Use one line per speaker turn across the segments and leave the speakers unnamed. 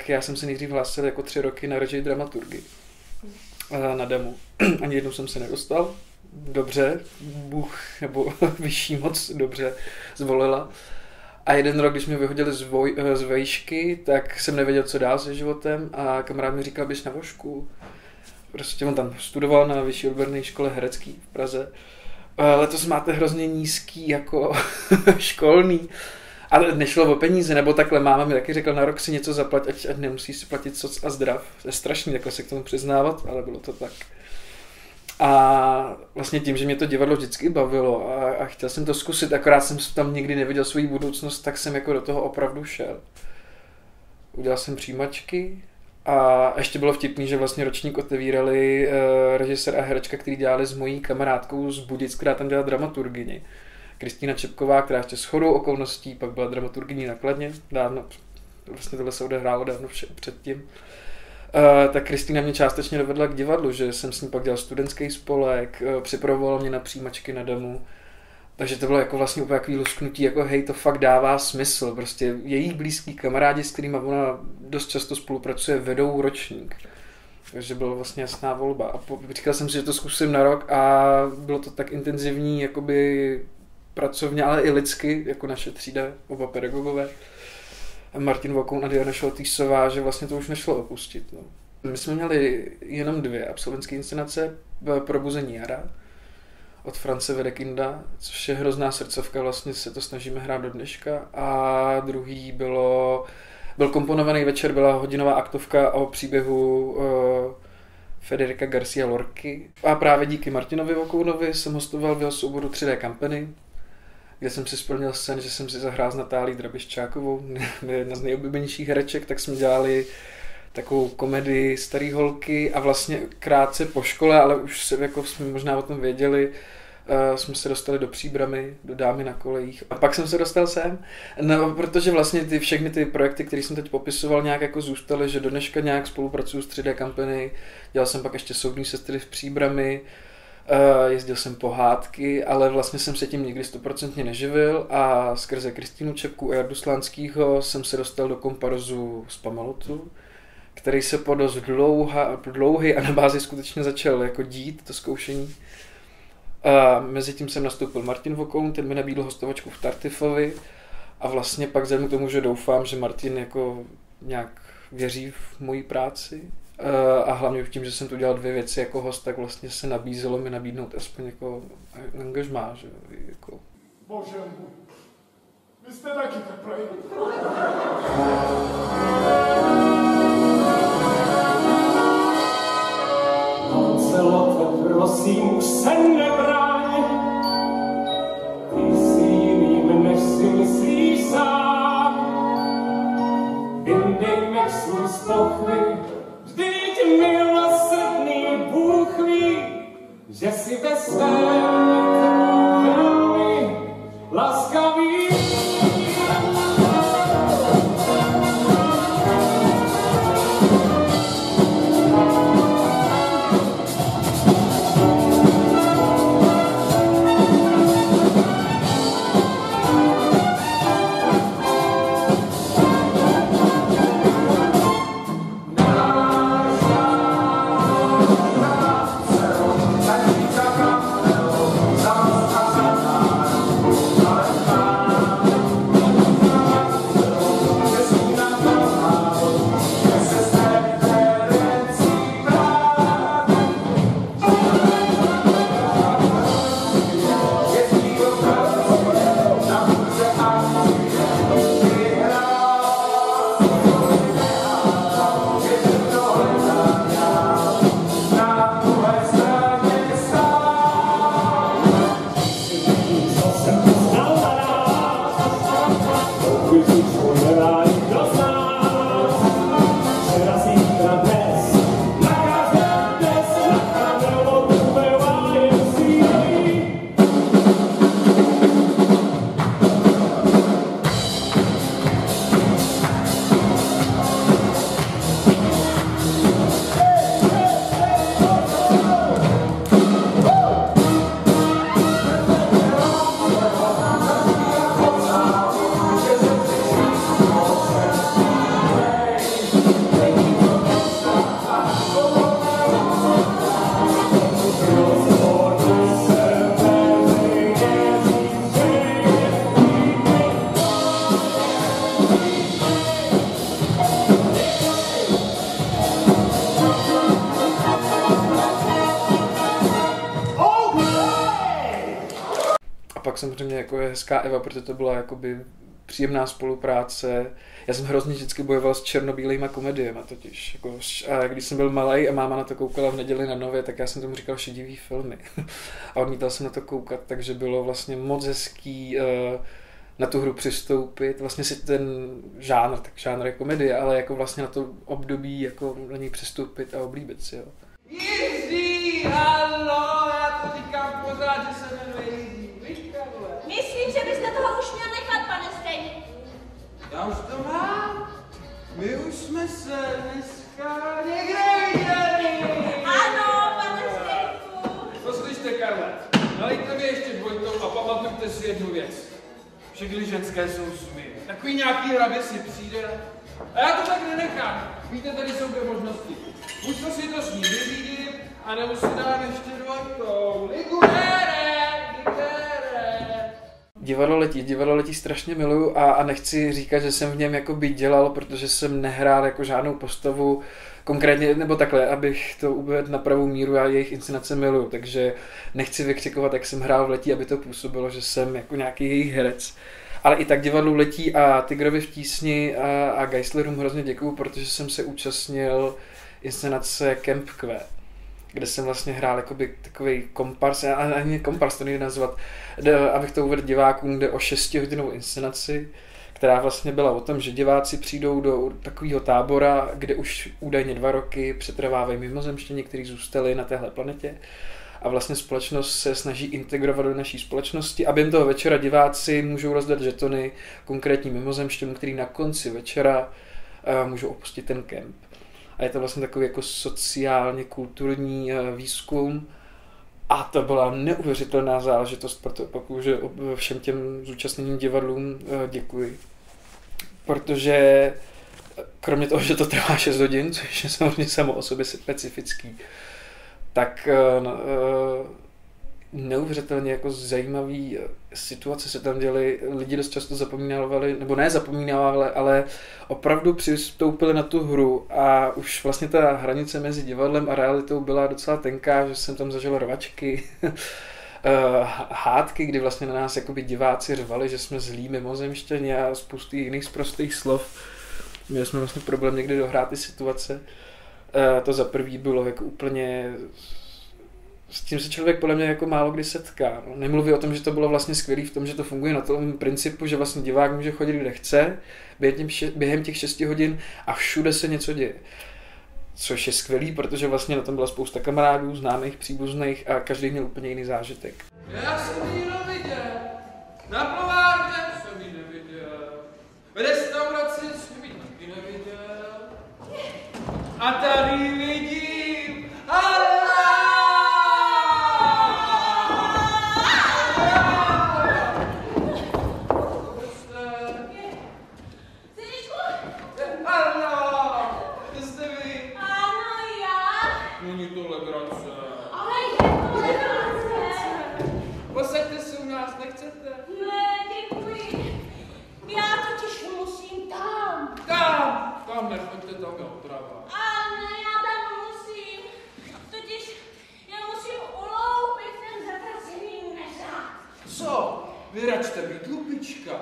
tak já jsem se nejdřív hlásil jako tři roky na režii dramaturgy eh, na demo. Ani jednou jsem se nedostal. Dobře, Bůh nebo vyšší moc dobře zvolila. A jeden rok, když mě vyhodili z, voj, eh, z vejšky, tak jsem nevěděl, co dál se životem a kamarád mi říkal, běž na vošku. Prostě on tam studoval na vyšší odborné škole herecký v Praze. Eh, letos máte hrozně nízký jako školný. Ale nešlo o peníze, nebo takhle máma mi taky řekla, na rok si něco zaplať, ať, ať nemusíš si platit soc a zdrav. To je strašný takhle se k tomu přiznávat, ale bylo to tak. A vlastně tím, že mě to divadlo vždycky bavilo a, a chtěl jsem to zkusit, akorát jsem tam nikdy neviděl svou budoucnost, tak jsem jako do toho opravdu šel. Udělal jsem přijímačky a ještě bylo vtipný, že vlastně ročník otevírali uh, režisér a herečka, který dělali s mojí kamarádkou z Budic, která tam dělala dramaturgyni. Kristýna Čepková, která ještě s chodou okolností pak byla dramaturgyní nakladně, dávno, vlastně tohle se odehrálo dávno vše, předtím. Uh, tak Kristýna mě částečně dovedla k divadlu, že jsem s ní pak dělal studentský spolek, uh, připravovala mě na přijímačky na domu. Takže to bylo jako vlastně úplně takový lusknutí, jako hej, to fakt dává smysl. Prostě její blízký kamarádi, s kterými ona dost často spolupracuje, vedou ročník. Takže byla vlastně jasná volba. A po, říkal jsem si, že to zkusím na rok a bylo to tak intenzivní, jakoby pracovně, ale i lidsky, jako naše třída, oba pedagogové. Martin Vokoun a Diana Šoltýsová, že vlastně to už nešlo opustit. No. My jsme měli jenom dvě absolventské inscenace, Probuzení jara od France Vedekinda, což je hrozná srdcovka, vlastně se to snažíme hrát do dneška. A druhý bylo, byl komponovaný večer, byla hodinová aktovka o příběhu uh, Federica Garcia Lorky. A právě díky Martinovi Vokounovi jsem hostoval v jeho souboru 3D Company, kde jsem si splnil sen, že jsem si zahrál s Natálí Drabiščákovou, jedna z nejoblíbenějších hereček, tak jsme dělali takovou komedii Starý holky a vlastně krátce po škole, ale už se, jako jsme možná o tom věděli, uh, jsme se dostali do příbramy, do dámy na kolejích. A pak jsem se dostal sem, no, protože vlastně ty všechny ty projekty, které jsem teď popisoval, nějak jako zůstaly, že do dneška nějak spolupracuju s 3D Company, dělal jsem pak ještě soudní sestry v příbramy, Uh, jezdil jsem pohádky, ale vlastně jsem se tím nikdy stoprocentně neživil a skrze Kristýnu Čepku a Jardu Slánskýho jsem se dostal do komparozu z Pamalotu, který se po dost dlouha, dlouhý a na bázi skutečně začal jako dít to zkoušení. A mezi tím jsem nastoupil Martin Vokoun, ten mi nabídl hostovačku v Tartifovi a vlastně pak vzhledem k tomu, že doufám, že Martin jako nějak věří v moji práci, Eh, a hlavně tím, že jsem tu dělal dvě věci jako host, tak vlastně se nabízelo mi nabídnout aspoň jako angažmá, že jako. Bože, vy jste taky teplej. Ocelote, prosím, už se nebráň, že si samozřejmě jako je hezká Eva, protože to byla jakoby příjemná spolupráce. Já jsem hrozně vždycky bojoval s černobílejma komediemi totiž. Jako, a když jsem byl malý a máma na to koukala v neděli na nově, tak já jsem tomu říkal šedivý filmy. a odmítal jsem na to koukat, takže bylo vlastně moc hezký uh, na tu hru přistoupit, vlastně si ten žánr, tak žánr je komedie, ale jako vlastně na to období jako na něj přistoupit a oblíbit si, jo.
Jiří, halo, já to říkám pořád, že se jmenuje Jiří.
Myslím, že byste toho už měl nechat, pane Stejný.
Já už to mám. My už jsme se dneska někde viděli.
Ano, pane Stejku.
Poslyšte, Karle, nalejte mi ještě dvojtou a pamatujte si jednu věc. Všechny ženské jsou smy. Takový nějaký hrabě si přijde a já to tak nenechám. Víte, tady jsou dvě možnosti. Buď to si to s ní vyřídím, anebo si dám ještě dvojtou.
Divadlo letí, divadlo letí strašně miluju a, a nechci říkat, že jsem v něm jako by dělal, protože jsem nehrál jako žádnou postavu konkrétně, nebo takhle, abych to uvedl na pravou míru, já jejich inscenace miluju, takže nechci vykřikovat, jak jsem hrál v letí, aby to působilo, že jsem jako nějaký jejich herec. Ale i tak divadlu letí a Tigrovi v tísni a, a Geislerům hrozně děkuju, protože jsem se účastnil inscenace Camp Q kde jsem vlastně hrál jakoby takový kompars, ani kompars to nejde nazvat, jde, abych to uvedl divákům, jde o 6 hodinovou inscenaci, která vlastně byla o tom, že diváci přijdou do takového tábora, kde už údajně dva roky přetrvávají mimozemštění, kteří zůstali na téhle planetě a vlastně společnost se snaží integrovat do naší společnosti a během toho večera diváci můžou rozdat žetony konkrétním mimozemštěnům, který na konci večera uh, můžou opustit ten kemp. A je to vlastně takový jako sociálně kulturní uh, výzkum, a to byla neuvěřitelná záležitost, proto opakuju, že všem těm zúčastněným divadlům děkuji. Protože kromě toho, že to trvá 6 hodin, což je samozřejmě samo o sobě specifický, tak no, neuvěřitelně jako zajímavý eh, situace se tam děly. Lidi dost často zapomínali, nebo ne zapomínali, ale opravdu přistoupili na tu hru a už vlastně ta hranice mezi divadlem a realitou byla docela tenká, že jsem tam zažil rvačky, eh, hádky, kdy vlastně na nás jakoby diváci řvali, že jsme zlí mimozemštěni a spoustu jiných prostých slov. Měli jsme vlastně problém někdy dohrát ty situace. Eh, to za prvý bylo jako úplně s tím se člověk podle mě jako málo kdy setká. No. Nemluví o tom, že to bylo vlastně skvělé v tom, že to funguje na tom principu, že vlastně divák může chodit kde chce během, těch, během těch 6 hodin a všude se něco děje. Což je skvělý, protože vlastně na tom byla spousta kamarádů, známých, příbuzných a každý měl úplně jiný zážitek.
Já jsem ji neviděl. Na plovárně jsem ji neviděl. V restauraci jsem ji neviděl. A tady Co? Vyračte být lupička.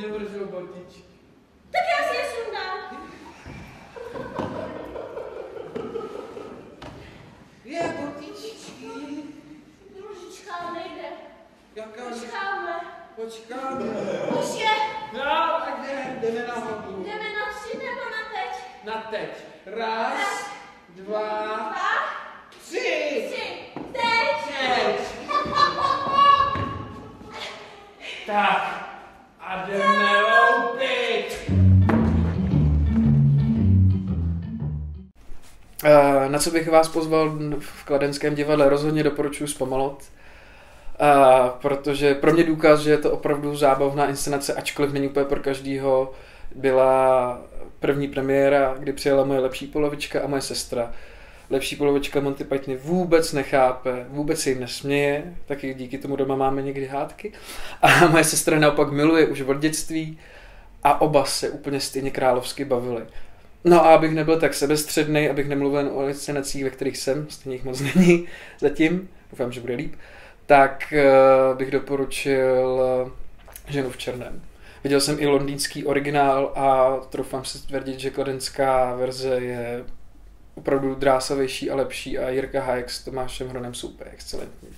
nevržou botičky.
Tak já si
je sundám. Je, botičky. Družička, ale nejde. Jaká? Počkáme. Počkáme. Už je. No, tak jdeme,
jdeme
na hodinu. Jdeme na tři nebo
na teď?
Na teď.
Raz.
Raz. Na co bych vás pozval v Kladenském divadle, rozhodně doporučuji zpomalot. Uh, protože pro mě důkaz, že je to opravdu zábavná inscenace, ačkoliv není úplně pro každýho, byla první premiéra, kdy přijela moje lepší polovička a moje sestra. Lepší polovička Monty Pythony vůbec nechápe, vůbec se jim nesměje, taky díky tomu doma máme někdy hádky. A moje sestra naopak miluje už od dětství a oba se úplně stejně královsky bavili. No a abych nebyl tak sebestředný, abych nemluvil o inscenacích, ve kterých jsem, stejně jich moc není zatím, doufám, že bude líp, tak uh, bych doporučil uh, Ženu v černém. Viděl jsem i londýnský originál a troufám si tvrdit, že kladenská verze je opravdu drásavější a lepší a Jirka Hayek s Tomášem Hronem jsou úplně excelentní.